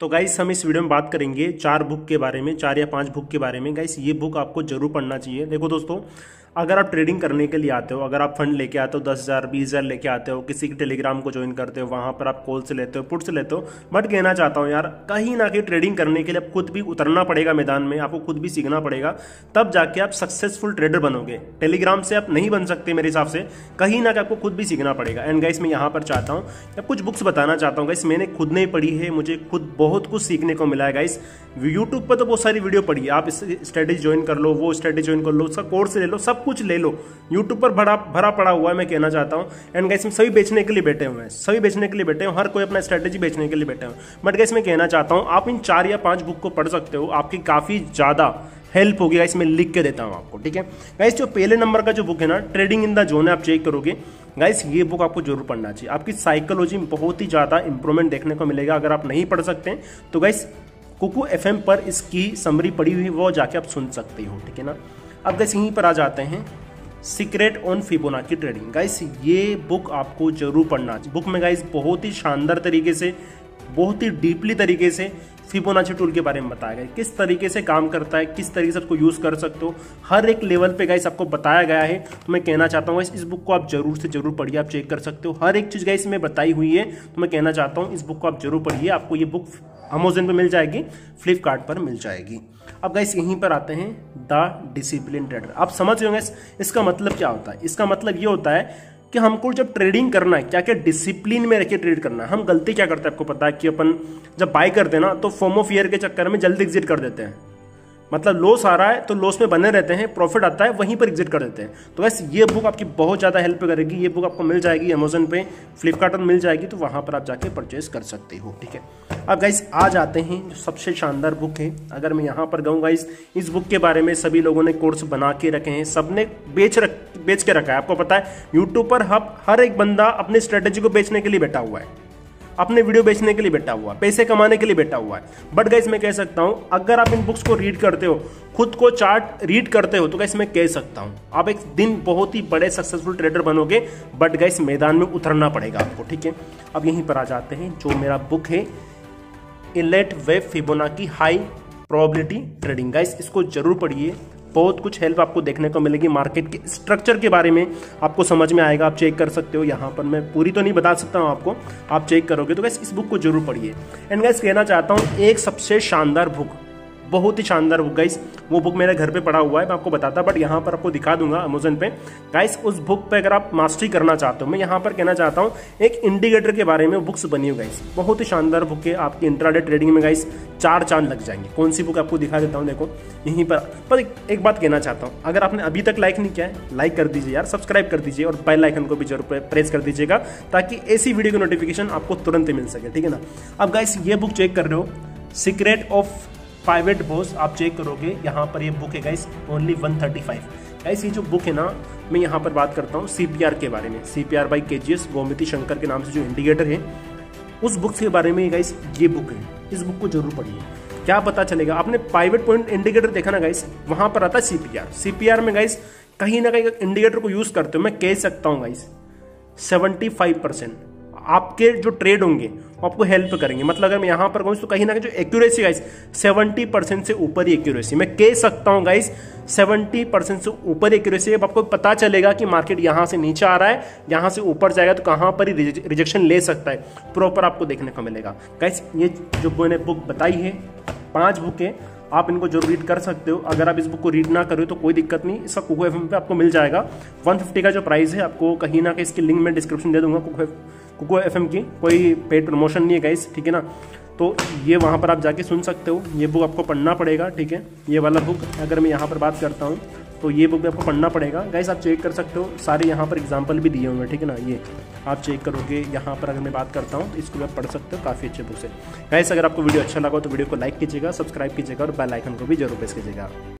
तो गाइस हम इस वीडियो में बात करेंगे चार बुक के बारे में, चार या पाँच बुक के बारे में। गाइस ये बुक आपको ज़रूर पढ़ना चाहिए। देखो दोस्तों अगर आप ट्रेडिंग करने के लिए आते हो, अगर आप फंड लेके आते हो, दस हज़ार, बीस हज़ार लेके आते हो, किसी के टेलीग्राम को ज्वाइन करते हो, वहाँ पर आप कॉल से लेते हो पुट से लेते हो बट कहना चाहता हूँ यार, कहीं ना कहीं ट्रेडिंग करने के लिए आप खुद भी उतरना पड़ेगा मैदान में, आपको खुद भी सीखना पड़ेगा, तब जाके आप सक्सेसफुल ट्रेडर बनोगे। टेलीग्राम से आप नहीं बन सकते मेरे हिसाब से, कहीं ना कहीं आपको खुद भी सीखना पड़ेगा। एंड गाइस मैं यहाँ पर चाहता हूँ या कुछ बुक्स बताना चाहता हूँ गाइस मैंने खुद नहीं पढ़ी है, मुझे खुद बहुत कुछ सीखने को मिला है गाइस यूट्यूब पर तो बहुत सारी वीडियो पढ़ी है, आप इस स्ट्रेटेजी ज्वाइन कर लो, वो स्ट्रेटेजी ज्वाइन कर लो, उसका कोर्स ले लो, सब कुछ ले लो। यूट्यूब पर भरा भरा पड़ा हुआ है, मैं कहना चाहता हूँ। एंड गैस में सभी बेचने के लिए बैठे हुए हैं। सभी बेचने के लिए बैठे हैं। हर कोई अपना स्ट्रेटेजी बेचने के लिए बैठे हुए बट गैस मैं कहना चाहता हूँ, आप इन चार या पाँच बुक को पढ़ सकते हो। आपकी काफ़ी ज़्यादा हेल्प होगी। गाइस मैं लिख के देता हूँ आपको, ठीक है? गाइस जो पहले नंबर का जो बुक है ना ट्रेडिंग इन द जोन है आप चेक करोगे। गाइस ये बुक आपको ज़रूर पढ़ना चाहिए। आपकी साइकोलॉजी में बहुत ही ज़्यादा इंप्रूवमेंट देखने को मिलेगा। अगर आप नहीं पढ़ सकते हैं तो गाइस कुकू एफएम पर इसकी समरी पड़ी हुई वो जाके आप सुन सकते हो, ठीक है ना? अब गैस यहीं पर आ जाते हैं सीक्रेट ऑन फिबोना की ट्रेडिंग गाइस ये बुक आपको ज़रूर पढ़ना बुक में गाइस बहुत ही शानदार तरीके से, बहुत ही डीपली तरीके से फिबोनाची टूल के बारे में बताया गया किस तरीके से काम करता है, किस तरीके से उसको यूज़ कर सकते हो, हर एक लेवल पे गाइस आपको बताया गया है। तो मैं कहना चाहता हूँ, इस बुक को आप ज़रूर से ज़रूर पढ़िए, आप चेक कर सकते हो। हर एक चीज़ गाइस में बताई हुई है। तो मैं कहना चाहता हूँ, इस बुक को आप ज़रूर पढ़िए, आपको ये बुक अमेजोन पर मिल जाएगी फ्लिपकार्ट पर मिल जाएगी। अब गाइस यहीं पर आते हैं द डिसिप्लिन ट्रेडर आप समझ रहे हो होंगे, इसका मतलब क्या होता है? इसका मतलब ये होता है कि हमको जब ट्रेडिंग करना है, क्या क्या डिसिप्लिन में रखे ट्रेड करना है। हम गलती क्या करते हैं, आपको पता है कि अपन जब बाय करते हैं ना तो फॉर्म ऑफ़ ईयर के चक्कर में जल्दी एग्जिट कर देते हैं। मतलब लॉस आ रहा है तो लॉस में बने रहते हैं प्रॉफिट आता है, वहीं पर एग्जिट कर देते हैं। तो वैसे ये बुक आपकी बहुत ज़्यादा हेल्प करेगी, ये बुक आपको मिल जाएगी अमेजोन पे फ्लिपकार्ट पर मिल जाएगी तो वहाँ पर आप जाके परचेज कर सकते हो, ठीक है? अब गाइस आ जाते हैं, जो सबसे शानदार बुक है, अगर मैं यहाँ पर गाऊँ गाइस इस बुक के बारे में सभी लोगों ने कोर्स बना के रखे हैं सबने बेच रख, बेच के रखा है। आपको पता है यूट्यूब पर हर एक बंदा अपनी स्ट्रेटेजी को बेचने के लिए बैठा हुआ है। अपने वीडियो बेचने के लिए बैठा हुआ है पैसे कमाने के लिए बैठा हुआ है। बट गाइस मैं कह सकता हूँ, अगर आप इन बुक्स को रीड करते हो, खुद को चार्ट रीड करते हो तो गाइस मैं कह सकता हूँ, आप एक दिन बहुत ही बड़े सक्सेसफुल ट्रेडर बनोगे बट गाइस मैदान में उतरना पड़ेगा आपको, ठीक है? अब यहीं पर आ जाते हैं, जो मेरा बुक है इलेट वेब फिबोना की हाई प्रोबेबिलिटी ट्रेडिंग गाइस इसको ज़रूर पढ़िए बहुत कुछ हेल्प आपको देखने को मिलेगी मार्केट के स्ट्रक्चर के बारे में। आपको समझ में आएगा, आप चेक कर सकते हो। यहाँ पर मैं पूरी तो नहीं बता सकता हूँ आपको। आप चेक करोगे तो गैस इस बुक को ज़रूर पढ़िए। एंड गैस कहना चाहता हूँ, एक सबसे शानदार बुक बहुत ही शानदार बुक गाइस वो बुक मेरे घर पे पड़ा हुआ है मैं आपको बताता बट यहाँ पर आपको दिखा दूँगा अमेजोन पे. गाइस उस बुक पे अगर आप मास्टरी करना चाहते हो मैं यहाँ पर कहना चाहता हूँ एक इंडिकेटर के बारे में बुक्स बनी हुई गाइस बहुत ही शानदार बुक है आपकी इंट्राडे ट्रेडिंग में गाइस चार चाँद लग जाएँगे. कौन सी बुक आपको दिखा देता हूँ देखो. यहीं पर पर एक, बात कहना चाहता हूँ. अगर आपने अभी तक लाइक नहीं किया है लाइक कर दीजिए यार सब्सक्राइब कर दीजिए और बेल आइकन को भी ज़रूर प्रेस कर दीजिएगा ताकि ऐसी वीडियो की नोटिफिकेशन आपको तुरंत मिल सके ठीक है ना? अब गाइस ये बुक चेक कर रहे हो. सीक्रेट ऑफ़ प्राइवेट बॉस आप चेक करोगे, यहाँ पर ये बुक है गाइस ओनली 135 गाइस ये जो बुक है ना, मैं यहाँ पर बात करता हूँ सीपीआर के बारे में. सीपीआर बाई के जी शंकर के नाम से जो इंडिकेटर है, उस बुक के बारे में गाइस ये बुक है. इस बुक को ज़रूर पढ़िए. क्या पता चलेगा? आपने प्राइवेट पॉइंट इंडिकेटर देखा ना गाइस वहाँ पर आता है सीपीआर सीपीआर में गाइस कहीं ना कहीं इंडिकेटर को यूज़ करते हो मैं कह सकता हूँ गाइस सेवेंटी फाइव परसेंट आपके जो ट्रेड होंगे, वो आपको हेल्प करेंगे। मतलब अगर मैं यहाँ पर कहूँ तो कहीं ना कहीं जो एक्यूरेसी गाइस सेवेंटी परसेंट से ऊपर ही एक्यूरेसी मैं कह सकता हूँ गाइस सेवेंटी परसेंट से ऊपर एक्यूरेसी अब आपको पता चलेगा कि मार्केट यहाँ से नीचे आ रहा है, यहाँ से ऊपर जाएगा तो कहाँ पर ही रिजेक्शन ले सकता है। प्रॉपर आपको देखने को मिलेगा। गाइस ये जो मैंने बुक बताई है, पाँच बुक है, आप इनको ज़रूर रीड कर सकते हो। अगर आप इस बुक को रीड ना करो तो कोई दिक्कत नहीं, इसका कुको एफ़ पे आपको मिल जाएगा। 150 का जो प्राइस है, आपको कहीं ना कहीं इसकी लिंक में डिस्क्रिप्शन दे दूँगा कुको कुको एफ़ की, कोई पेड प्रमोशन नहीं है गाइस ठीक है ना? तो ये वहाँ पर आप जाके सुन सकते हो। ये बुक आपको पढ़ना पड़ेगा, ठीक है? ये वाला बुक अगर मैं यहाँ पर बात करता हूँ तो ये बुक भी आपको पढ़ना पड़ेगा। गाइस आप चेक कर सकते हो। सारे यहाँ पर एग्ज़ाम्पल भी दिए हुए हैं, ठीक है ना? ये आप चेक करोगे, यहाँ पर अगर मैं बात करता हूँ तो इसको भी आप पढ़ सकते हो, काफ़ी अच्छे बुक से। गाइस अगर आपको वीडियो अच्छा लगा तो वीडियो को लाइक कीजिएगा सब्सक्राइब कीजिएगा और बेल आइकन को भी ज़रूर प्रेस कीजिएगा।